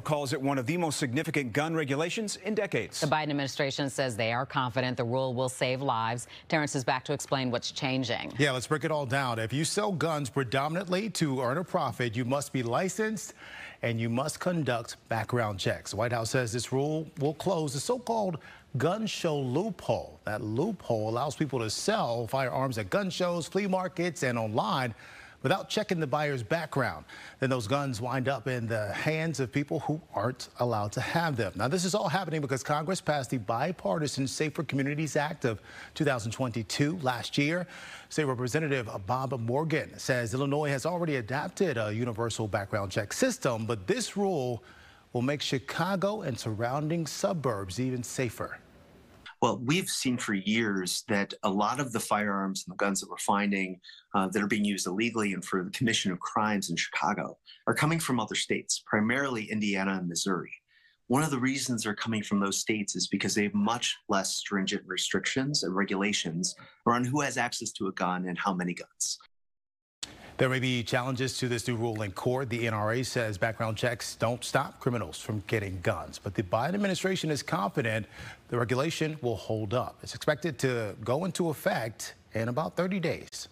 calls it one of the most significant gun regulations in decades. The Biden administration says they are confident the rule will save lives. Terrence is back to explain what's changing. Yeah, let's break it all down. If you sell guns predominantly to earn a profit, you must be licensed and you must conduct background checks. The White House says this rule will close the so-called gun show loophole. That loophole allows people to sell firearms at gun shows, flea markets, and online without checking the buyer's background. Then those guns wind up in the hands of people who aren't allowed to have them. Now, this is all happening because Congress passed the bipartisan Safer Communities Act of 2022 last year. State Representative Bob Morgan says Illinois has already adopted a universal background check system, but this rule will make Chicago and surrounding suburbs even safer. Well, we've seen for years that a lot of the firearms and the guns that we're finding uh, that are being used illegally and for the commission of crimes in Chicago are coming from other states, primarily Indiana and Missouri. One of the reasons they're coming from those states is because they have much less stringent restrictions and regulations around who has access to a gun and how many guns. There may be challenges to this new rule in court. The NRA says background checks don't stop criminals from getting guns. But the Biden administration is confident the regulation will hold up. It's expected to go into effect in about 30 days.